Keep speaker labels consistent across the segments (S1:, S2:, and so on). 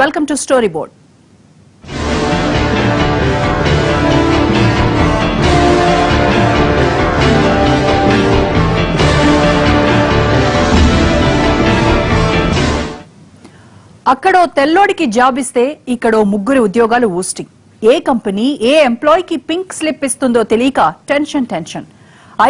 S1: Welcome to story board అక్కడో తెల్లోడికి job ఇస్తే ఇక్కడో ముగ్గురి ఉద్యోగాలు ఊస్టింగ్ ఏ కంపెనీ ఏ ఎంప్లాయీకి పింక్ స్లిప్ ఇస్తుందో తెలియక టెన్షన్ టెన్షన్.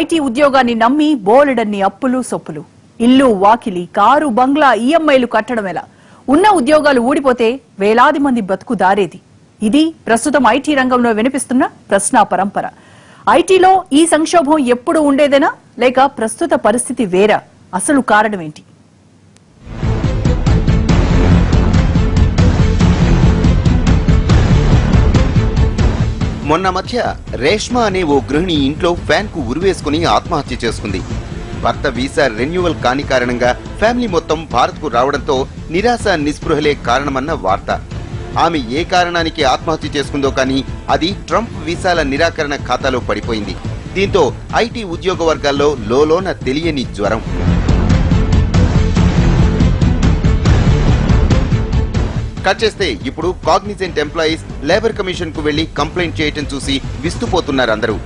S1: ఐటీ ఉద్యోగాన్ని నమ్మి బోలెడన్ని అప్పులు సొప్పులు. ఇల్లు వాకిలి కారు బంగ్లా ఈఎంఐలు కట్టడం ఎలా? ఉన్న ఉద్యోగాలు ఊడిపోతే వేలాది మంది బతుకు దారేది. ఇది ప్రస్తుతం ఐటీ రంగంలో వినిపిస్తున్న ప్రశ్న పరంపర. ఐటీలో ఈ సంక్షోభం ఎప్పుడు ఉండేదేనా? లేక ప్రస్తుత పరిస్థితి వేరా? అసలు కారణమేంటి?
S2: మొన్న మధ్య రేష్మ అనే ఓ గృహిణి ఇంట్లో ఫ్యాన్కు ఉరివేసుకుని ఆత్మహత్య చేసుకుంది. భర్త వీసా రెన్యువల్ కాని కారణంగా ఫ్యామిలీ మొత్తం భారత్కు రావడంతో నిరాశ నిస్పృహలే కారణమన్న వార్త. ఆమె ఏ కారణానికి ఆత్మహత్య చేసుకుందో కానీ అది ట్రంప్ వీసాల నిరాకరణ ఖాతాలో పడిపోయింది. దీంతో ఐటీ ఉద్యోగ వర్గాల్లో లోలోన తెలియని జ్వరం. కట్ చేస్తే ఇప్పుడు కాగ్నిజెంట్ ఎంప్లాయీస్ లేబర్ కమిషన్కు వెళ్ళి కంప్లైంట్ చేయటం చూసి విస్తుపోతున్నారు అందరూ.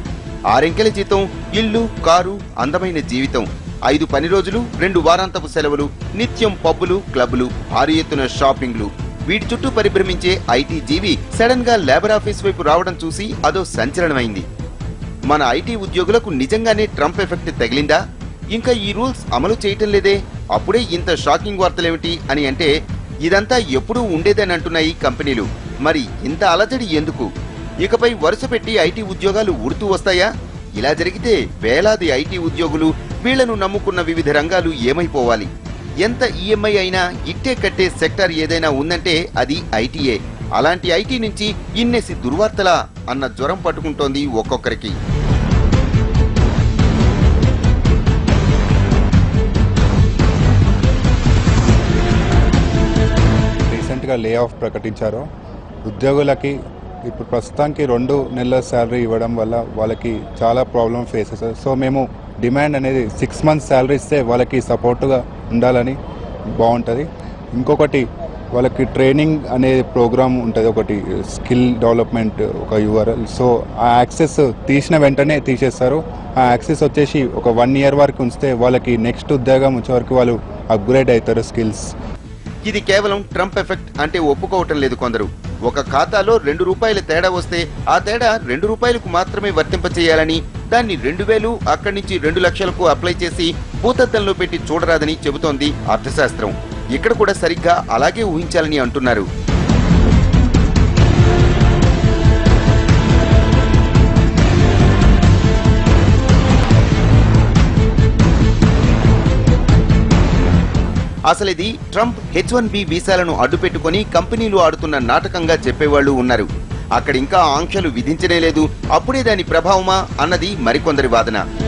S2: ఆరెంకెల జీతం ఇల్లు కారు అందమైన జీవితం. ఐదు పని రోజులు రెండు వారాంతపు సెలవులు నిత్యం పబ్బులు క్లబ్లు భారీ ఎత్తున షాపింగ్లు. వీటి చుట్టూ పరిభ్రమించే ఐటీ జీవి సడన్గా లేబర్ ఆఫీస్ వైపు రావడం చూసి అదో సంచలనమైంది. మన ఐటీ ఉద్యోగులకు నిజంగానే ట్రంప్ ఎఫెక్ట్ తగిలిందా? ఇంకా ఈ రూల్స్ అమలు చేయటం లేదే? అప్పుడే ఇంత షాకింగ్ వార్తలేమిటి అని అంటే ఇదంతా ఎప్పుడూ ఉండేదని అంటున్నాయి కంపెనీలు. మరి ఇంత అలజడి ఎందుకు? ఇకపై వరుస పెట్టి ఐటీ ఉద్యోగాలు ఉడుతూ వస్తాయా? ఇలా జరిగితే వేలాది ఐటీ ఉద్యోగులు వీళ్ళను నమ్ముకున్న వివిధ రంగాలు ఏమైపోవాలి? ఎంత ఈఎంఐ అయినా ఇట్టే కట్టే సెక్టార్ ఏదైనా ఉందంటే అది ఐటీఏ. అలాంటి ఐటీ నుంచి ఇన్నేసి దుర్వార్తలా అన్న జ్వరం పట్టుకుంటోంది ఒక్కొక్కరికి.
S3: రీసెంట్గా లే ఆఫ్ ప్రకటించారు. ఉద్యోగులకి ఇప్పుడు ప్రస్తుతానికి రెండు నెలల శాలరీ ఇవ్వడం వల్ల వాళ్ళకి చాలా ప్రాబ్లం ఫేస్ చేస్తారు సో మేము డిమాండ్ అనేది సిక్స్ మంత్స్ శాలరీ ఇస్తే వాళ్ళకి సపోర్ట్గా ఉండాలని బాగుంటుంది. ఇంకొకటి వాళ్ళకి ట్రైనింగ్ అనే ప్రోగ్రామ్ ఉంటుంది. ఒకటి స్కిల్ డెవలప్మెంట్ ఒక యూఆర్ఎల్ సో ఆ యాక్సెస్ తీసిన వెంటనే తీసేస్తారు. ఆ యాక్సెస్ వచ్చేసి ఒక వన్ ఇయర్ వరకు ఉంచితే వాళ్ళకి నెక్స్ట్ ఉద్యోగం వచ్చే వరకు వాళ్ళు అప్గ్రేడ్ అవుతారు స్కిల్స్
S2: ఇది కేవలం ట్రంప్ ఎఫెక్ట్ అంటే ఒప్పుకోవటం లేదు కొందరు. ఒక ఖాతాలో రెండు రూపాయల తేడా వస్తే ఆ తేడా రెండు రూపాయలకు మాత్రమే వర్తింపచేయాలని దాన్ని రెండు వేలు అక్కడి నుంచి రెండు లక్షలకు అప్లై చేసి భూతద్దంలో పెట్టి చూడరాదని చెబుతోంది అర్థశాస్త్రం. ఇక్కడ కూడా సరిగ్గా అలాగే ఊహించాలని అంటున్నారు. అసలు ఇది ట్రంప్ హెచ్ వన్ బి వీసాలను అడ్డుపెట్టుకుని కంపెనీలు ఆడుతున్న నాటకంగా చెప్పేవాళ్ళు ఉన్నారు. అక్కడ ఇంకా ఆంక్షలు విధించనే లేదు. అప్పుడే దాని ప్రభావమా? అన్నది మరికొందరి వాదన.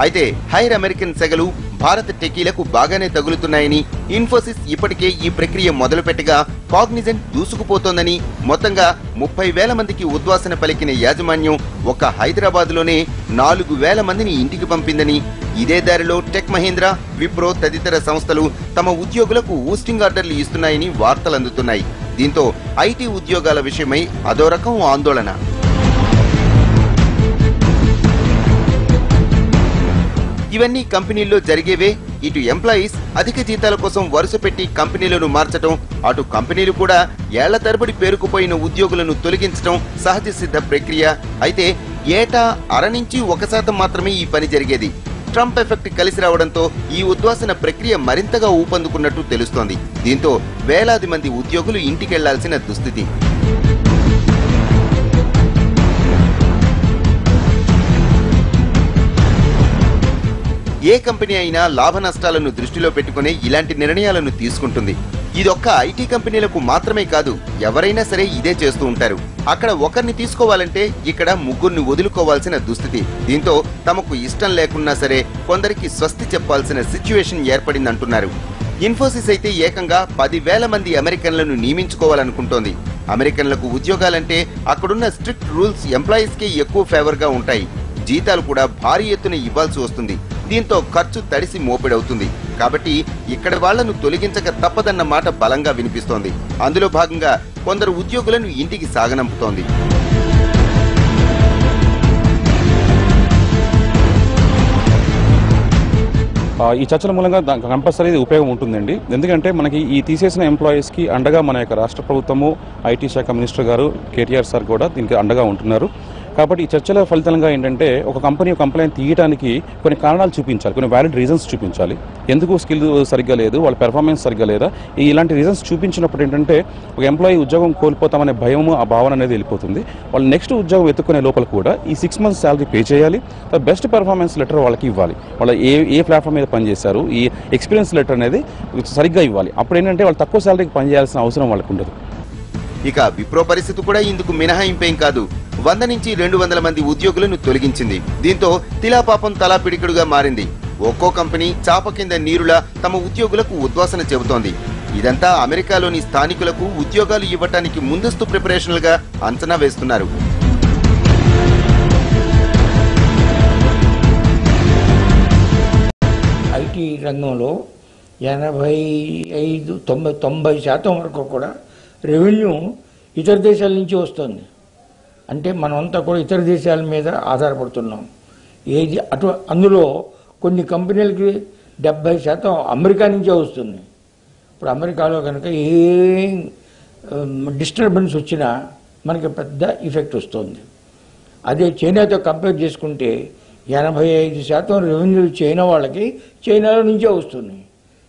S2: అయితే హైర్ అమెరికన్ సెగలు భారత టెకీలకు బాగానే తగులుతున్నాయని ఇన్ఫోసిస్ ఇప్పటికే ఈ ప్రక్రియ మొదలుపెట్టగా కాగ్నిజెంట్ దూసుకుపోతోందని మొత్తంగా ముప్పై వేల మందికి ఉద్వాసన పలికిన యాజమాన్యం ఒక్క హైదరాబాద్లోనే నాలుగు వేల మందిని ఇంటికి పంపిందని ఇదే దారిలో టెక్ మహేంద్ర విప్రో తదితర సంస్థలు తమ ఉద్యోగులకు ఊస్టింగ్ ఆర్డర్లు ఇస్తున్నాయని వార్తలు అందుతున్నాయి దీంతో ఐటీ ఉద్యోగాల విషయమై అదో రకం ఆందోళన. ఇవన్నీ కంపెనీల్లో జరిగేవే. ఇటు ఎంప్లాయీస్ అధిక జీతాల కోసం వరుస పెట్టి కంపెనీలను మార్చడం అటు కంపెనీలు కూడా ఏళ్ళ తరబడి పేరుకుపోయిన ఉద్యోగులను తొలగించడం సహజ సిద్ధ ప్రక్రియ. అయితే ఏటా అర నుంచి ఒక శాతం మాత్రమే ఈ పని జరిగేది. ట్రంప్ ఎఫెక్ట్ కలిసి రావడంతో ఈ ఉద్వాసన ప్రక్రియ మరింతగా ఊపందుకున్నట్టు తెలుస్తోంది. దీంతో వేలాది మంది ఉద్యోగులు ఇంటికెళ్ళాల్సిన దుస్థితి. ఏ కంపెనీ అయినా లాభ నష్టాలను దృష్టిలో పెట్టుకునే ఇలాంటి నిర్ణయాలను తీసుకుంటుంది. ఇదొక్క ఐటీ కంపెనీలకు మాత్రమే కాదు ఎవరైనా సరే ఇదే చేస్తూ ఉంటారు. అక్కడ ఒకరిని తీసుకోవాలంటే ఇక్కడ ముగ్గురిని వదులుకోవాల్సిన దుస్థితి. దీంతో తమకు ఇష్టం లేకున్నా సరే కొందరికి స్వస్తి చెప్పాల్సిన సిచ్యువేషన్ ఏర్పడిందంటున్నారు. ఇన్ఫోసిస్ అయితే ఏకంగా పదివేల మంది అమెరికన్లను నియమించుకోవాలనుకుంటోంది. అమెరికన్లకు ఉద్యోగాలంటే అక్కడున్న స్ట్రిక్ట్ రూల్స్ ఎంప్లాయీస్కే ఎక్కువ ఫేవర్గా ఉంటాయి. జీతాలు కూడా భారీ ఎత్తున ఇవ్వాల్సి వస్తుంది. దీంతో ఖర్చు తడిసి మోపిడవుతుంది. కాబట్టి ఇక్కడ వాళ్ళను తొలగించక తప్పదన్న మాట బలంగా వినిపిస్తోంది. అందులో భాగంగా కొందరు ఉద్యోగులను ఇంటికి సాగనంపుతోంది.
S4: ఈ చర్చల మూలంగా కంపల్సరీ ఉపయోగం ఉంటుందండి. ఎందుకంటే మనకి ఈ తీసేసిన ఎంప్లాయీస్కి అండగా మన యొక్క రాష్ట్ర ప్రభుత్వము ఐటీ శాఖ మినిస్టర్ గారు కేటీఆర్ సార్ కూడా దీనికి అండగా ఉంటున్నారు. కాబట్టి ఈ చర్చల ఫలితంగా ఏంటంటే ఒక కంపెనీ కంప్లైంట్ తీయడానికి కొన్ని కారణాలు చూపించాలి కొన్ని వ్యాలిడ్ రీజన్స్ చూపించాలి. ఎందుకు స్కిల్ సరిగ్గా లేదు వాళ్ళ పెర్ఫార్మెన్స్ సరిగ్గా లేదా? ఇలాంటి రీజన్స్ చూపించినప్పుడు ఏంటంటే ఒక ఎంప్లాయీ ఉద్యోగం కోల్పోతామనే భయము ఆ భావన అనేది వెళ్ళిపోతుంది. వాళ్ళు నెక్స్ట్ ఉద్యోగం వెతుక్కునే లోపల కూడా ఈ సిక్స్ మంత్స్ శాలరీ పే చేయాలి. బెస్ట్ పెర్ఫార్మెన్స్ లెటర్ వాళ్ళకి ఇవ్వాలి. వాళ్ళ ఏ ఏ ప్లాట్ఫామ్ మీద పనిచేశారు ఈ ఎక్స్పీరియన్స్ లెటర్ అనేది సరిగ్గా ఇవ్వాలి. అప్పుడు ఏంటంటే వాళ్ళు తక్కువ శాలరీకి పనిచేయాల్సిన అవసరం వాళ్ళకి ఉండదు.
S2: ఇక విప్రో పరిస్థితి కూడా ఇందుకు మినహాయింపేం కాదు. వంద నుంచి రెండు వందల మంది ఉద్యోగులను తొలగించింది. దీంతో తిలాపాపం తలాపిడికడుగా మారింది. ఒక్కో కంపెనీ చాప కింద నీరులా తమ ఉద్యోగులకు ఉద్వాసన చెబుతోంది. ఇదంతా అమెరికాలోని స్థానికులకు ఉద్యోగాలు ఇవ్వటానికి ముందస్తు ప్రిపరేషన్లుగా అంచనా వేస్తున్నారు.
S5: ఐటీ రంగంలో ఎనభై ఐదు తొంభై తొంభై శాతం వరకు కూడా రెవెన్యూ ఇతర దేశాల నుంచి వస్తుంది. అంటే మనమంతా కూడా ఇతర దేశాల మీద ఆధారపడుతున్నాం. ఏది అటు అందులో కొన్ని కంపెనీలకి డెబ్బై శాతం అమెరికా నుంచే వస్తుంది. ఇప్పుడు అమెరికాలో కనుక ఏ డిస్టర్బెన్స్ వచ్చినా మనకి పెద్ద ఎఫెక్ట్ వస్తుంది. అదే చైనాతో కంపేర్ చేసుకుంటే ఎనభై ఐదు శాతం రెవెన్యూ చైనా వాళ్ళకి చైనాలో నుంచే వస్తుంది.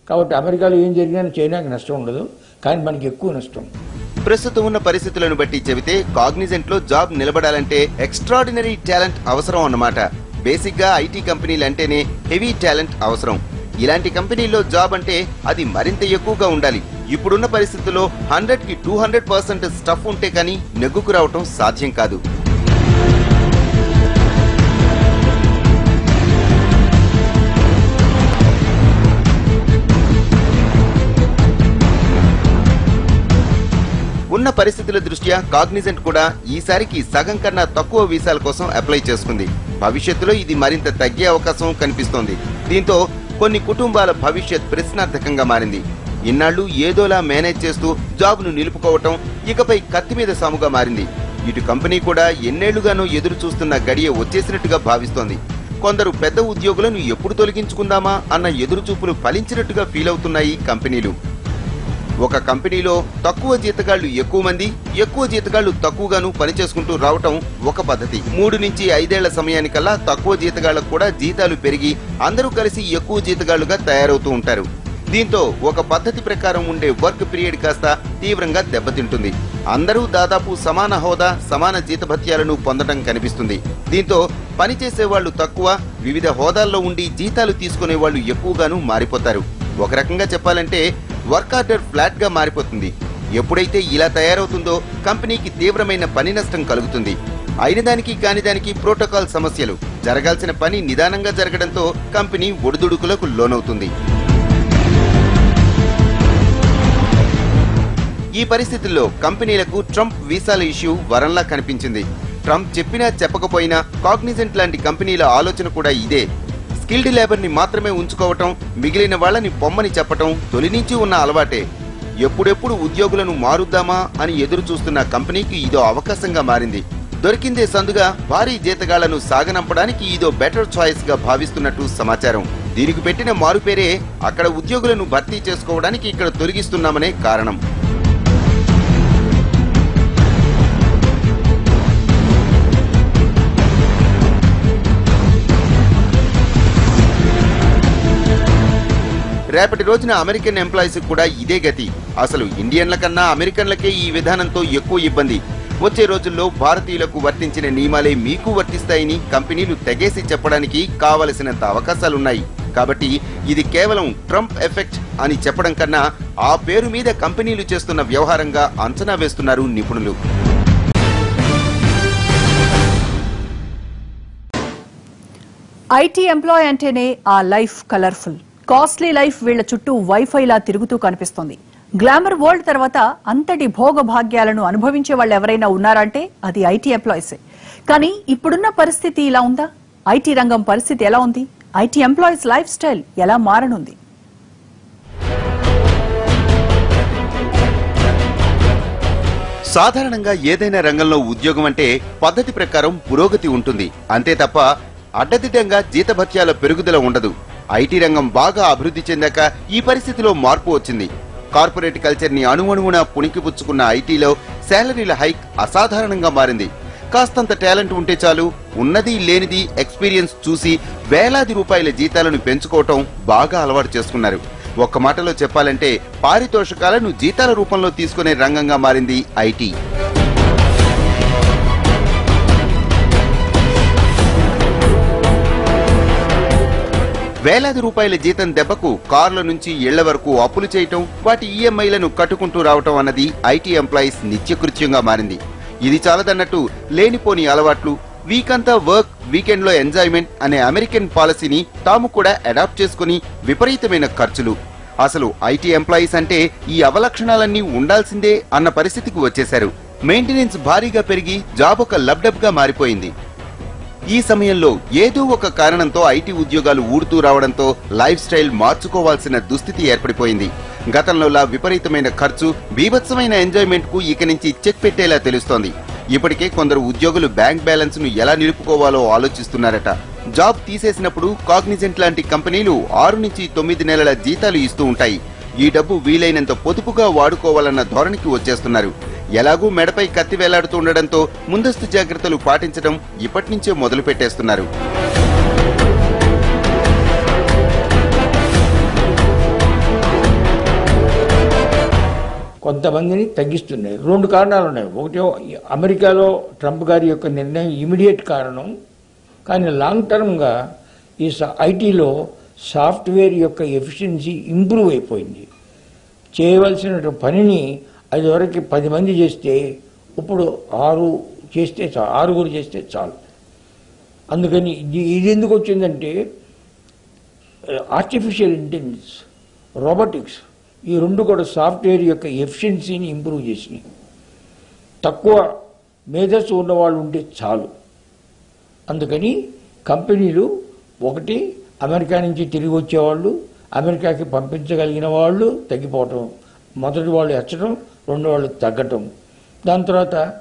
S5: కాబట్టి అమెరికాలో ఏం జరిగినా చైనాకి నష్టం ఉండదు. కానీ మనకి ఎక్కువ నష్టం.
S2: ప్రస్తుతం ఉన్న పరిస్థితులను బట్టి చెబితే కాగ్నిజెంట్లో జాబ్ నిలబడాలంటే ఎక్స్ట్రాడినరీ టాలెంట్ అవసరం అన్నమాట. బేసిక్గా ఐటీ కంపెనీలు అంటేనే హెవీ టాలెంట్ అవసరం. ఇలాంటి కంపెనీల్లో జాబ్ అంటే అది మరింత ఎక్కువగా ఉండాలి. ఇప్పుడున్న పరిస్థితుల్లో హండ్రెడ్కి టూ హండ్రెడ్ పర్సెంట్ స్టఫ్ ఉంటే కానీ నెగ్గుకు రావటం సాధ్యం కాదు. ఉన్న పరిస్థితుల దృష్ట్యా కాగ్నిజెంట్ కూడా ఈసారికి సగం కన్నా తక్కువ వీసాల కోసం అప్లై చేసుకుంది. భవిష్యత్తులో ఇది మరింత తగ్గే అవకాశం కనిపిస్తోంది. దీంతో కొన్ని కుటుంబాల భవిష్యత్ ప్రశ్నార్థకంగా మారింది. ఇన్నాళ్ళు ఏదోలా మేనేజ్ చేస్తూ జాబ్ను నిలుపుకోవటం ఇకపై కత్తి మీద సాముగా మారింది. ఇటు కంపెనీ కూడా ఎన్నేళ్ళుగానో ఎదురు చూస్తున్న గడియ వచ్చేసినట్టుగా భావిస్తోంది. కొందరు పెద్ద ఉద్యోగులను ఎప్పుడు తొలగించుకుందామా అన్న ఎదురుచూపులు ఫలించినట్టుగా ఫీల్ అవుతున్నాయి కంపెనీలు. ఒక కంపెనీలో తక్కువ జీతగాళ్ళు ఎక్కువ మంది ఎక్కువ జీతగాళ్ళు తక్కువగాను పనిచేసుకుంటూ రావటం ఒక పద్ధతి. మూడు నుంచి ఐదేళ్ళ సమయానికల్లా తక్కువ జీతగాళ్ళకు కూడా జీతాలు పెరిగి అందరూ కలిసి ఎక్కువ జీతగాళ్ళుగా తయారవుతూ ఉంటారు. దీంతో ఒక పద్ధతి ప్రకారం ఉండే వర్క్ పీరియడ్ కాస్త తీవ్రంగా దెబ్బతింటుంది. అందరూ దాదాపు సమాన హోదా సమాన జీతభత్యాలను పొందడం కనిపిస్తుంది. దీంతో పనిచేసే వాళ్ళు తక్కువ వివిధ హోదాల్లో ఉండి జీతాలు తీసుకునే వాళ్ళు ఎక్కువగాను మారిపోతారు. ఒక రకంగా చెప్పాలంటే వర్క్ ఆర్డర్ ఫ్లాట్గా మారిపోతుంది. ఎప్పుడైతే ఇలా తయారవుతుందో కంపెనీకి తీవ్రమైన పని నష్టం కలుగుతుంది. అయిన దానికి కాని దానికి ప్రోటోకాల్ సమస్యలు. జరగాల్సిన పని నిదానంగా జరగడంతో కంపెనీ ఒడిదుడుకులకు లోనవుతుంది. ఈ పరిస్థితుల్లో కంపెనీలకు ట్రంప్ వీసాల ఇష్యూ వరంలా కనిపించింది. ట్రంప్ చెప్పినా చెప్పకపోయినా కాగ్నిజెంట్ లాంటి కంపెనీల ఆలోచన కూడా ఇదే. స్కిల్డ్ లేబర్ని మాత్రమే ఉంచుకోవటం మిగిలిన వాళ్ళని పొమ్మని చెప్పటం తొలి నుంచి ఉన్న అలవాటే. ఎప్పుడెప్పుడు ఉద్యోగులను మారుద్దామా అని ఎదురు చూస్తున్న కంపెనీకి ఇదో అవకాశంగా మారింది. దొరికిందే సందుగా భారీ జీతగాళ్ళను సాగనంపడానికి ఇదో బెటర్ చాయిస్గా భావిస్తున్నట్టు సమాచారం. దీనికి పెట్టిన మారుపేరే అక్కడ ఉద్యోగులను భర్తీ చేసుకోవడానికి ఇక్కడ తొలగిస్తున్నామనే కారణం. రేపటి రోజున అమెరికన్ ఎంప్లాయీస్ కూడా ఇదే గతి. అసలు ఇండియన్ల కన్నా అమెరికన్లకే ఈ విధానంతో ఎక్కువ ఇబ్బంది. వచ్చే రోజుల్లో భారతీయులకు వర్తించిన నియమాలే మీకు వర్తిస్తాయని కంపెనీలు తెగేసి చెప్పడానికి కావలసినంత అవకాశాలున్నాయి. కాబట్టి ఇది కేవలం ట్రంప్ ఎఫెక్ట్ అని చెప్పడం కన్నా ఆ పేరు మీద కంపెనీలు చేస్తున్న వ్యవహారంగా అంచనా వేస్తున్నారు నిపుణులు.
S1: ఐటీ ఎంప్లాయ్ అంటేనే ఆ లైఫ్ కలర్ఫుల్. కాస్ట్లీ లైఫ్ వీళ్ళ చుట్టూ వైఫైలా తిరుగుతూ కనిపిస్తోంది. గ్లామర్ వరల్డ్ తర్వాత అంతటి భోగ భాగ్యాలను అనుభవించే వాళ్ళు ఎవరైనా ఉన్నారంటే అది ఐటీ ఎంప్లాయీసే. కానీ ఇప్పుడున్న పరిస్థితి ఇలా ఉందా? ఐటీ రంగం పరిస్థితి ఎలా ఉంది? ఐటీ ఎంప్లాయీస్ లైఫ్ స్టైల్ ఎలా మారనుంది?
S2: సాధారణంగా ఏదైనా రంగంలో ఉద్యోగం అంటే పద్ధతి ప్రకారం పురోగతి ఉంటుంది. అంతే తప్ప అడ్డదిడ్డంగా జీతభత్యాల పెరుగుదల ఉండదు. ఐటీ రంగం బాగా అభివృద్ధి చెందాక ఈ పరిస్థితిలో మార్పు వచ్చింది. కార్పొరేట్ కల్చర్ని అణువణువున పుణికిపుచ్చుకున్న ఐటీలో శాలరీల హైక్ అసాధారణంగా మారింది. కాస్తంత టాలెంట్ ఉంటే చాలు ఉన్నది లేనిది ఎక్స్పీరియన్స్ చూసి వేలాది రూపాయల జీతాలను పెంచుకోవటం బాగా అలవాటు చేసుకున్నారు. ఒక్క మాటలో చెప్పాలంటే పారితోషకాలను జీతాల రూపంలో తీసుకునే రంగంగా మారింది ఐటీ. వేలాది రూపాయల జీతం దెబ్బకు కార్ల నుంచి ఇళ్ళ వరకు అప్పులు చేయటం వాటి ఈఎంఐలను కట్టుకుంటూ రావటం అన్నది ఐటీ ఎంప్లాయీస్ నిత్యకృత్యంగా మారింది. ఇది చాలదన్నట్టు లేనిపోని అలవాట్లు వీకంతా వర్క్ వీకెండ్లో ఎంజాయ్మెంట్ అనే అమెరికన్ పాలసీని తాము కూడా అడాప్ట్ చేసుకుని విపరీతమైన ఖర్చులు. అసలు ఐటీ ఎంప్లాయీస్ అంటే ఈ అవలక్షణాలన్నీ ఉండాల్సిందే అన్న పరిస్థితికి వచ్చేశారు. మెయింటెనెన్స్ భారీగా పెరిగి జాబ్ ఒక లబ్డబ్గా మారిపోయింది. ఈ సమయంలో ఏదో ఒక కారణంతో ఐటీ ఉద్యోగాలు ఊడుతూ రావడంతో లైఫ్ స్టైల్ మార్చుకోవాల్సిన దుస్థితి ఏర్పడిపోయింది. గతంలోలా విపరీతమైన ఖర్చు బీభత్సమైన ఎంజాయ్మెంట్కు ఇక నుంచి చెక్ పెట్టేలా తెలుస్తోంది. ఇప్పటికే కొందరు ఉద్యోగులు బ్యాంక్ బ్యాలెన్స్ను ఎలా నిలుపుకోవాలో ఆలోచిస్తున్నారట. జాబ్ తీసేసినప్పుడు కాగ్నిజెంట్ లాంటి కంపెనీలు ఆరు నుంచి తొమ్మిది నెలల జీతాలు ఇస్తూ ఉంటాయి. ఈ డబ్బు వీలైనంత పొదుపుగా వాడుకోవాలన్న ధోరణికి వచ్చేస్తున్నారు. ఎలాగూ మెడపై కత్తి వేలాడుతూ ఉండడంతో ముందస్తు జాగ్రత్తలు పాటించడం ఇప్పటినుంచే మొదలుపెట్టేస్తున్నారు. మొదలు పెట్టేస్తున్నారు
S5: కొంతమందిని తగ్గిస్తున్నాయి. రెండు కారణాలు ఉన్నాయి. ఒకటి అమెరికాలో ట్రంప్ గారి యొక్క నిర్ణయం ఇమీడియట్ కారణం. కానీ లాంగ్ టర్మ్గా ఈ ఐటీలో సాఫ్ట్వేర్ యొక్క ఎఫిషియన్సీ ఇంప్రూవ్ అయిపోయింది. చేయవలసిన పనిని అది వరకు పది మంది చేస్తే ఇప్పుడు ఆరు చేస్తే చాలు ఆరుగురు చేస్తే చాలు. అందుకని ఇది ఇది ఎందుకు వచ్చిందంటే ఆర్టిఫిషియల్ ఇంటెలిజెన్స్ రోబోటిక్స్ ఈ రెండు కూడా సాఫ్ట్వేర్ యొక్క ఎఫిషియన్సీని ఇంప్రూవ్ చేసినాయి. తక్కువ మేధస్సు ఉన్నవాళ్ళు ఉంటే చాలు. అందుకని కంపెనీలు ఒకటి అమెరికా నుంచి తిరిగి వచ్చేవాళ్ళు అమెరికాకి పంపించగలిగిన వాళ్ళు తగ్గిపోవటం మొదటి వాళ్ళు ఎచ్చడం రెండు వాళ్ళు తగ్గటం. దాని తర్వాత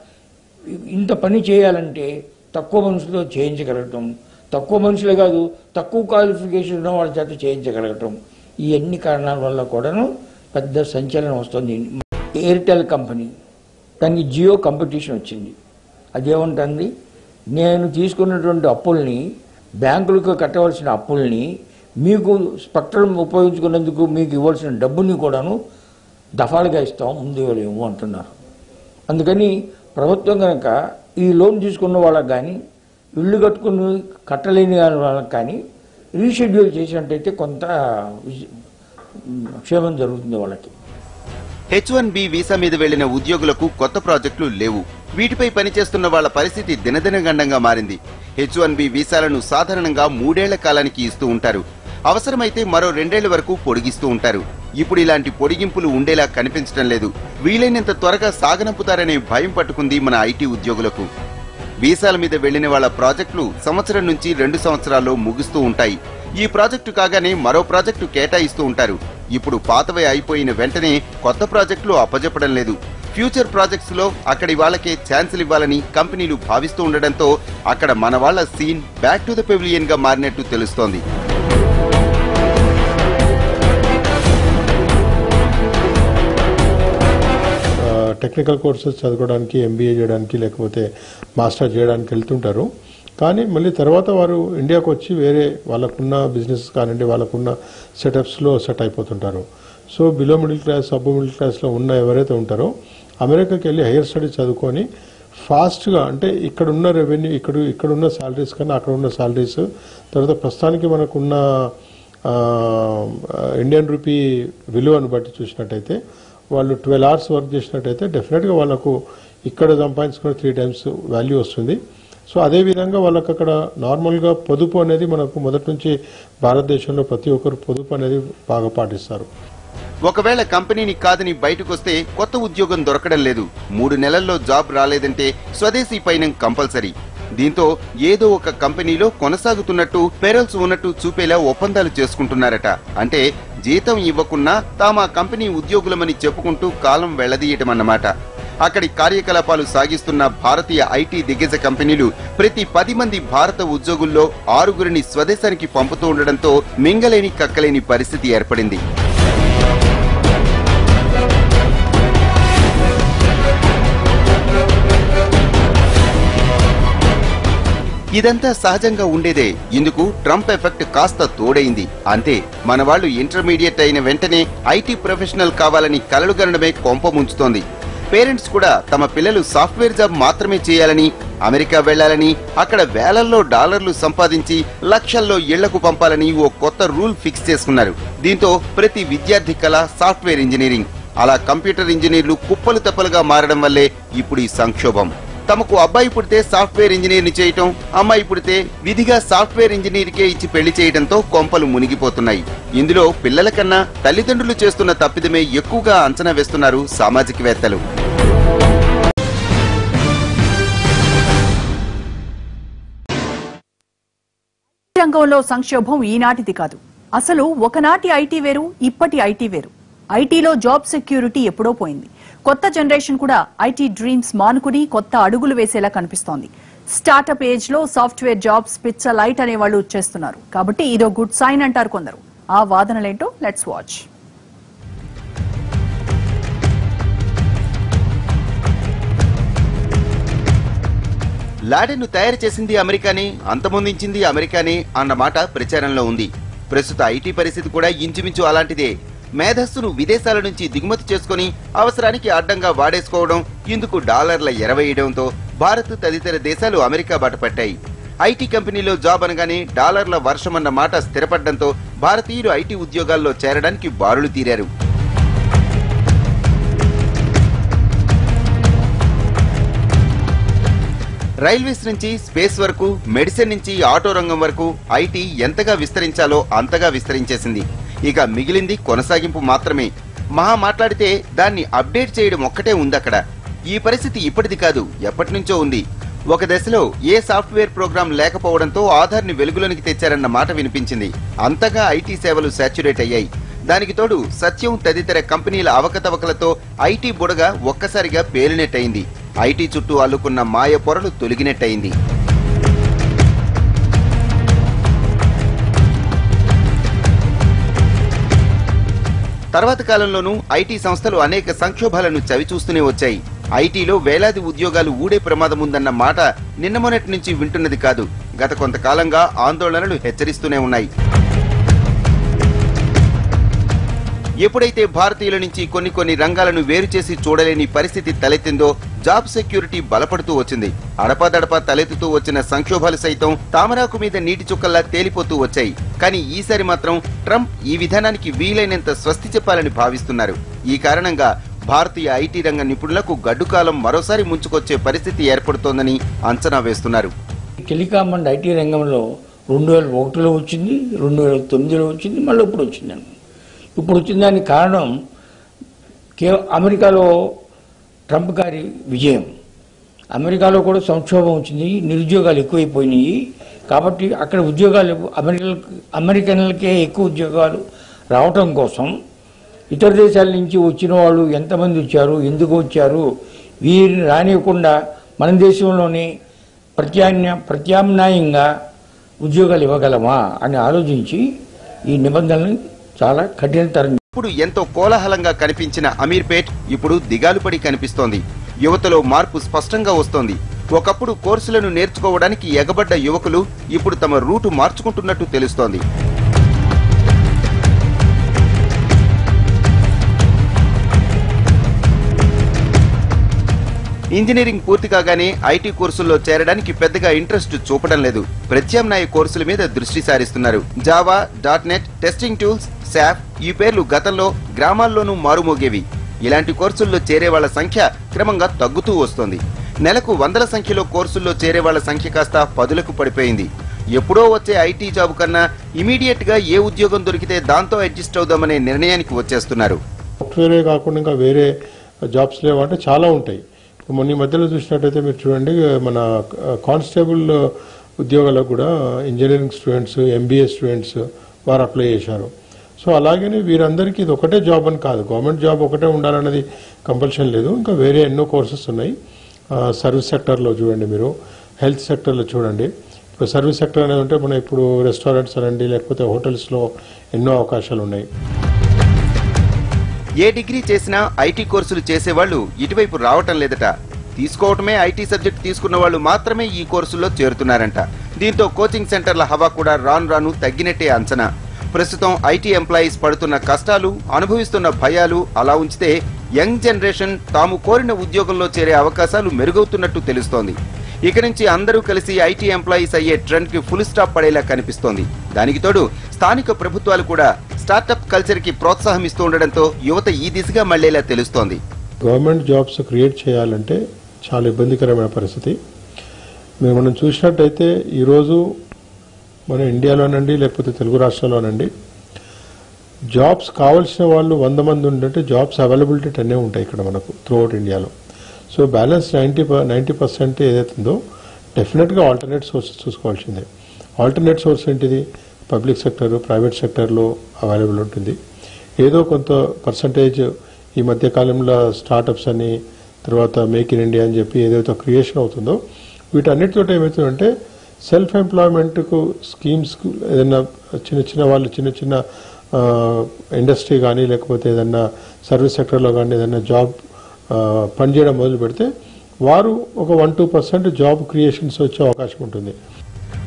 S5: ఇంత పని చేయాలంటే తక్కువ మనుషులతో చేయించగలగటం. తక్కువ మనుషులే కాదు తక్కువ క్వాలిఫికేషన్ ఉన్న వాళ్ళ చేత చేయించగలగటం. ఈ అన్ని కారణాల వల్ల కూడాను పెద్ద సంచలనం వస్తుంది. ఎయిర్టెల్ కంపెనీ దానికి జియో కాంపిటీషన్ వచ్చింది. అదేముంటుంది? నేను తీసుకున్నటువంటి అప్పుల్ని బ్యాంకులకు కట్టవలసిన అప్పుల్ని మీకు స్పెక్ట్రం ఉపయోగించుకున్నందుకు మీకు ఇవ్వాల్సిన డబ్బుని కూడాను దఫాలుగా ఇస్తాం ముందు ఇవ్వలేము అంటున్నారు. అందుకని ప్రభుత్వం కనుక ఈ లోన్ తీసుకున్న వాళ్ళకి కానీ ఇల్లు కట్టుకుని కట్టలేని వాళ్ళకి కానీ రీషెడ్యూల్ చేసినట్టయితే కొంత క్షేమం జరుగుతుంది వాళ్ళకి.
S2: హెచ్ వన్ బి వీసా మీద వెళ్ళిన ఉద్యోగులకు కొత్త ప్రాజెక్టులు లేవు. వీటిపై పనిచేస్తున్న వాళ్ళ పరిస్థితి దినదినగండంగా మారింది. హెచ్ వన్ బి వీసాలను సాధారణంగా మూడేళ్ళ కాలానికి ఇస్తూ ఉంటారు. అవసరమైతే మరో రెండేళ్ళ వరకు పొడిగిస్తూ ఉంటారు. ఇప్పుడు ఇలాంటి పొడిగింపులు ఉండేలా కనిపించడం లేదు. వీలైనంత త్వరగా సాగనంపుతారనే భయం పట్టుకుంది మన ఐటీ ఉద్యోగులకు. వీసాల మీద వెళ్ళిన వాళ్ళ ప్రాజెక్టులు సంవత్సరం నుంచి రెండు సంవత్సరాల్లో ముగుస్తూ ఉంటాయి. ఈ ప్రాజెక్టు కాగానే మరో ప్రాజెక్టు కేటాయిస్తూ ఉంటారు. ఇప్పుడు పాతవే అయిపోయిన వెంటనే కొత్త ప్రాజెక్టులు అప్పజెప్పడం లేదు. ఫ్యూచర్ ప్రాజెక్ట్స్లో అక్కడి వాళ్ళకే ఛాన్సులు ఇవ్వాలని కంపెనీలు భావిస్తూ ఉండడంతో అక్కడ మన వాళ్ళ సీన్ బ్యాక్ టు ద పెవిలియన్గా మారినట్టు తెలుస్తోంది.
S6: టెక్నికల్ కోర్సెస్ చదవడానికి ఎంబీఏ చేయడానికి లేకపోతే మాస్టర్ చేయడానికి వెళ్తుంటారు. కానీ మళ్ళీ తర్వాత వారు ఇండియాకు వచ్చి వేరే వాళ్ళకున్న బిజినెస్ కానివ్వండి వాళ్ళకున్న సెటప్స్లో set అయిపోతుంటారు. So below middle class sub middle క్లాస్లో ఉన్న ఎవరైతే ఉంటారో అమెరికాకి వెళ్ళి హైయర్ స్టడీస్ చదువుకొని ఫాస్ట్గా అంటే ఇక్కడ ఉన్న రెవెన్యూ ఇక్కడ ఇక్కడ ఉన్న శాలరీస్ కన్నా అక్కడ ఉన్న శాలరీస్ తర్వాత ప్రస్తుతానికి మనకున్న ఇండియన్ రూపీ విలువను బట్టి చూసినట్టయితే వాళ్ళు ట్వెల్వ్ అవర్స్ వర్క్ చేసినట్టయితే డెఫినెట్గా వాళ్ళకు ఇక్కడ సంపాదించుకున్న త్రీ టైమ్స్ వాల్యూ వస్తుంది. సో అదే విధంగా వాళ్ళకి అక్కడ నార్మల్గా పొదుపు అనేది మనకు మొదటి నుంచి భారతదేశంలో ప్రతి ఒక్కరు పొదుపు అనేది బాగా పాటిస్తారు.
S2: ఒకవేళ కంపెనీని కాదని బయటకొస్తే కొత్త ఉద్యోగం దొరకడం లేదు. మూడు నెలల్లో జాబ్ రాలేదంటే స్వదేశీ పైన కంపల్సరీ. దీంతో ఏదో ఒక కంపెనీలో కొనసాగుతున్నట్టు పెరల్స్ ఉన్నట్టు చూపేలా ఒప్పందాలు చేసుకుంటున్నారట. అంటే జీతం ఇవ్వకున్నా తామా కంపెనీ ఉద్యోగులమని చెప్పుకుంటూ కాలం వెళ్ళదీయటమన్నమాట. అక్కడి కార్యకలాపాలు సాగిస్తున్న భారతీయ ఐటీ దిగ్గజ కంపెనీలు ప్రతి పది మంది భారత ఉద్యోగుల్లో ఆరుగురిని స్వదేశానికి పంపుతూ ఉండడంతో మింగలేని కక్కలేని పరిస్థితి ఏర్పడింది. ఇదంతా సహజంగా ఉండేదే. ఇందుకు ట్రంప్ ఎఫెక్ట్ కాస్త తోడైంది. అంతే మన వాళ్ళు ఇంటర్మీడియట్ అయిన వెంటనే ఐటీ ప్రొఫెషనల్ కావాలని కలలుగనడమే కొంప ముంచుతోంది. పేరెంట్స్ కూడా తమ పిల్లలు సాఫ్ట్వేర్ జాబ్ మాత్రమే చేయాలని అమెరికా వెళ్ళాలని అక్కడ వేలల్లో డాలర్లు సంపాదించి లక్షల్లో ఇళ్ళకు పంపాలని ఓ కొత్త రూల్ ఫిక్స్ చేసుకున్నారు. దీంతో ప్రతి విద్యార్థి కళ సాఫ్ట్వేర్ ఇంజనీరింగ్. అలా కంప్యూటర్ ఇంజనీర్లు కుప్పలు తప్పలుగా మారడం వల్లే ఇప్పుడు ఈ సంక్షోభం. తమకు అబ్బాయి పుడితే సాఫ్ట్వేర్ ఇంజనీర్ని చేయటం అమ్మాయి పుడితే విధిగా సాఫ్ట్వేర్ ఇంజనీర్కే ఇచ్చి పెళ్ళి చేయడంతో కొంపలు మునిగిపోతున్నాయి. ఇందులో పిల్లల కన్నా తల్లిదండ్రులు చేస్తున్న తప్పిదమే ఎక్కువగా అంచనా వేస్తున్నారు సామాజికవేత్తలు.
S1: రంగంలో సంక్షోభం ఈనాటిది కాదు. అసలు ఒకనాటి ఐటీ వేరు ఇప్పటి ఐటీ వేరు. ఐటీలో జాబ్ సెక్యూరిటీ ఎప్పుడో పోయింది. కొత్త జనరేషన్ కూడా ఐటీ డ్రీమ్స్ మానుకుని కొత్త అడుగులు వేసేలా కనిపిస్తోంది. స్టార్టప్ ఏజ్లో సాఫ్ట్వేర్ జాబ్స్ పిచ్చ లైట్ అనే వాళ్ళు చేస్తున్నారు. కాబట్టి ఇదో గుడ్ సైన్ అంటారు కొందరు. ఆ వాదనలేంటో లెట్స్ వాచ్.
S2: లాడెన్ను తయారు చేసింది అమెరికాని అంతమొందించింది అమెరికానే అన్న మాట ప్రచారంలో ఉంది. ప్రస్తుత ఐటీ పరిస్థితి కూడా ఇంచుమించు అలాంటిదే. మేధస్సును విదేశాల నుంచి దిగుమతి చేసుకుని అవసరానికి అడ్డంగా వాడేసుకోవడం ఇందుకు డాలర్ల ఎరవేయడంతో భారత్ తదితర దేశాలు అమెరికా బాటపట్టాయి ఐటీ కంపెనీలో జాబ్ అనగానే డాలర్ల వర్షమన్న మాట స్థిరపడడంతో భారతీయులు ఐటీ ఉద్యోగాల్లో చేరడానికి బారులు తీరారు. రైల్వేస్ నుంచి స్పేస్ వరకు మెడిసిన్ నుంచి ఆటో రంగం వరకు ఐటీ ఎంతగా విస్తరించాలో అంతగా విస్తరించేసింది. ఇక మిగిలింది కొనసాగింపు మాత్రమే. మహా మాట్లాడితే దాన్ని అప్డేట్ చేయడం ఒక్కటే ఉంది అక్కడ. ఈ పరిస్థితి ఇప్పటిది కాదు ఎప్పటి నుంచో ఉంది. ఒక దశలో ఏ సాఫ్ట్వేర్ ప్రోగ్రాం లేకపోవడంతో ఆధార్ని వెలుగులోనికి తెచ్చారన్న మాట వినిపించింది. అంతగా ఐటీ సేవలు సాచ్యురేట్ అయ్యాయి. దానికి తోడు సత్యం తదితర కంపెనీల అవకతవకలతో ఐటీ బుడగ ఒక్కసారిగా పేలినట్టయింది. ఐటీ చుట్టూ అల్లుకున్న మాయ పొరలు తొలగినట్టయింది. తర్వాత కాలంలోనూ ఐటీ సంస్థలు అనేక సంక్షోభాలను చవిచూస్తూనే వచ్చాయి. ఐటీలో వేలాది ఉద్యోగాలు ఊడే ప్రమాదం ఉందన్న మాట నిన్న మొన్నటి నుంచి వింటున్నది కాదు. గత కొంతకాలంగా ఆందోళనలు హెచ్చరిస్తూనే ఉన్నాయి. ఎప్పుడైతే భారతీయుల నుంచి కొన్ని కొన్ని రంగాలను వేరు చేసి చూడలేని పరిస్థితి తలెత్తిందో జాబ్ సెక్యూరిటీ బలపడుతూ వచ్చింది. అడపాదడపా తలెత్తుతూ వచ్చిన సంక్షోభాలు సైతం తామరాకు మీద నీటి చుక్కల్లా తేలిపోతూ వచ్చాయి. కానీ ఈసారి మాత్రం ట్రంప్ ఈ విధానానికి వీలైనంత స్వస్తి చెప్పాలని భావిస్తున్నారు. ఈ కారణంగా భారతీయ ఐటీ రంగ నిపుణులకు గడ్డుకాలం మరోసారి ముంచుకొచ్చే పరిస్థితి ఏర్పడుతోందని అంచనా వేస్తున్నారు.
S5: టెలికాం అండ్ ఐటీ రంగంలో రెండు వేల ఒకటిలో వచ్చింది రెండు వేల తొమ్మిదిలో వచ్చింది మళ్ళీ ఇప్పుడు వచ్చిందండి ఇప్పుడు వచ్చిన దానికి కారణం కే అమెరికాలో ట్రంప్ గారి విజయం. అమెరికాలో కూడా సంక్షోభం వచ్చింది నిరుద్యోగాలు ఎక్కువైపోయినాయి. కాబట్టి అక్కడ ఉద్యోగాలు అమెరికా అమెరికన్లకే ఎక్కువ ఉద్యోగాలు రావటం కోసం ఇతర దేశాల నుంచి వచ్చిన వాళ్ళు ఎంతమంది వచ్చారు ఎందుకు వచ్చారు వీరిని రానివ్వకుండా మన దేశంలోనే ప్రత్యామ్నాయ ప్రత్యామ్నాయంగా ఉద్యోగాలు ఇవ్వగలమా అని ఆలోచించి ఈ నిబంధనలను చాలా కఠినతరం
S2: ఇప్పుడు ఎంతో కోలాహలంగా కనిపించిన అమీర్పేట్ ఇప్పుడు దిగాలుపడి కనిపిస్తోంది. యువతలో మార్పు స్పష్టంగా వస్తోంది. ఒకప్పుడు కోర్సులను నేర్చుకోవడానికి ఎగబడ్డ యువకులు ఇప్పుడు తమ రూటు మార్చుకుంటున్నట్టు తెలుస్తోంది. ఇంజనీరింగ్ పూర్తి కాగానే ఐటీ కోర్సుల్లో చేరడానికి పెద్దగా ఇంట్రెస్ట్ చూపడం లేదు. ప్రత్యామ్నాయ కోర్సుల మీద దృష్టి సారిస్తున్నారు. Java dot net testing tools SAFF ఈ పేర్లు గతంలో గ్రామాల్లోనూ మారుమోగేవి. ఇలాంటి కోర్సుల్లో చేరే వాళ్ళ సంఖ్య క్రమంగా తగ్గుతూ వస్తోంది. నెలకు వందల సంఖ్యలో కోర్సుల్లో చేరే వాళ్ళ సంఖ్య కాస్త పదులకు పడిపోయింది. ఎప్పుడో వచ్చే ఐటీ జాబ్ కన్నా ఇమీడియట్గా ఏ ఉద్యోగం దొరికితే దాంతో అడ్జస్ట్ అవుదామనే నిర్ణయానికి వచ్చేస్తున్నారు.
S6: సాఫ్ట్వేరే కాకుండా ఇంకా వేరే జాబ్స్ లేవంటే చాలా ఉంటాయి. మొన్న ఈ మధ్యలో చూసినట్టయితే మీరు చూడండి మన కానిస్టేబుల్ ఉద్యోగాలకు కూడా ఇంజనీరింగ్ స్టూడెంట్స్ ఎంబీఏ స్టూడెంట్స్ వారు అప్లై చేశారు. సో అలాగనే వీరందరికీ ఇది ఒకటే జాబ్ అని కాదు. గవర్నమెంట్ జాబ్ ఒకటే ఉండాలన్నది కంపల్షన్ లేదు. ఇంకా వేరే ఎన్నో కోర్సెస్ ఉన్నాయి. సర్వీస్ సెక్టర్లో చూడండి మీరు. హెల్త్ సెక్టర్లో చూడండి. ఇప్పుడు సర్వీస్ సెక్టర్ అనేది ఉంటే మన ఇప్పుడు రెస్టారెంట్స్ అనండి లేకపోతే హోటల్స్లో ఎన్నో అవకాశాలు ఉన్నాయి.
S2: ఏ డిగ్రీ చేసినా ఐటీ కోర్సులు చేసేవాళ్ళు ఇటువైపు రావటం లేదట. తీసుకోవటమే ఐటీ సబ్జెక్ట్ తీసుకున్న వాళ్ళు మాత్రమే ఈ కోర్సుల్లో చేరుతున్నారంట. దీంతో కోచింగ్ సెంటర్ల హవా కూడా రాను రాను తగ్గినట్టే అంచనా. ప్రస్తుతం ఐటీ ఎంప్లాయీస్ పడుతున్న కష్టాలు అనుభవిస్తున్న భయాలు అలా ఉంచితే యంగ్ జనరేషన్ తాము కోరిన ఉద్యోగంలో చేరే అవకాశాలు మెరుగవుతున్నట్టు తెలుస్తోంది. ఇక నుంచి అందరూ కలిసి ఐటీ ఎంప్లాయీస్ అయ్యే ట్రెండ్కి ఫుల్ స్టాప్ పడేలా కనిపిస్తోంది. దానికి తోడు స్థానిక ప్రభుత్వాలు కూడా స్టార్టప్ కల్చర్కి ప్రోత్సాహం ఇస్తూ ఉండడంతో యువత ఈ దిశగా మళ్ళేలా తెలుస్తోంది.
S6: గవర్నమెంట్ జాబ్స్ క్రియేట్ చేయాలంటే చాలా ఇబ్బందికరమైన పరిస్థితి. మేము మనం చూసినట్టయితే ఈరోజు మన ఇండియాలోనండి లేకపోతే తెలుగు రాష్ట్రాల్లోనండి జాబ్స్ కావాల్సిన వాళ్ళు వంద మంది ఉంటే జాబ్స్ అవైలబిలిటీ టెన్నే ఉంటాయి ఇక్కడ మనకు త్రూఅవుట్ ఇండియాలో. So balance ninety ninety percent ఏదైతుందో డెఫినెట్గా ఆల్టర్నేట్ సోర్సెస్ చూసుకోవాల్సిందే. ఆల్టర్నేట్ సోర్స్ ఏంటిది? పబ్లిక్ సెక్టర్ ప్రైవేట్ సెక్టర్లో అవైలబుల్ ఉంటుంది. ఏదో కొంత పర్సంటేజ్ ఈ మధ్య కాలంలో స్టార్టప్స్ అని తర్వాత మేక్ ఇన్ ఇండియా అని చెప్పి ఏదైతే క్రియేషన్ అవుతుందో వీటన్నిటితో ఏమవుతుందంటే సెల్ఫ్ ఎంప్లాయ్మెంట్కు స్కీమ్స్ ఏదైనా చిన్న చిన్న వాళ్ళు చిన్న చిన్న ఇండస్ట్రీ కానీ లేకపోతే ఏదైనా సర్వీస్ సెక్టర్లో కానీ ఏదైనా జాబ్ పనిచేయడం మొదలు పెడితే వారు ఒక one two percent job creations వచ్చే అవకాశం ఉంటుంది.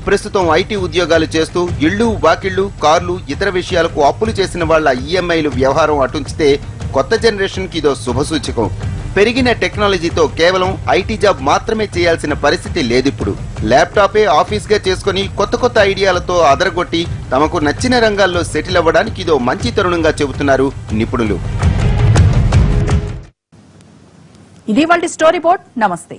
S2: ప్రస్తుతం ఐటీ ఉద్యోగాలు చేస్తూ ఇళ్ళు వాకిళ్ళు కార్లు ఇతర విషయాలకు అప్పులు చేసిన వాళ్ళ ఈఎంఐలు వ్యవహారం అటుంచితే కొత్త జనరేషన్కి ఇదో శుభసూచకం పెరిగిన టెక్నాలజీతో కేవలం ఐటీ జాబ్ మాత్రమే చేయాల్సిన పరిస్థితి లేదిప్పుడు. ల్యాప్టాపే ఆఫీస్గా చేసుకుని కొత్త కొత్త ఐడియాలతో అదరగొట్టి తమకు నచ్చిన రంగాల్లో సెటిల్ అవ్వడానికి ఇదో మంచి తరుణంగా చెబుతున్నారు నిపుణులు.
S1: ఇది వాళ్ళ స్టోరీ బోర్డ్ నమస్తే.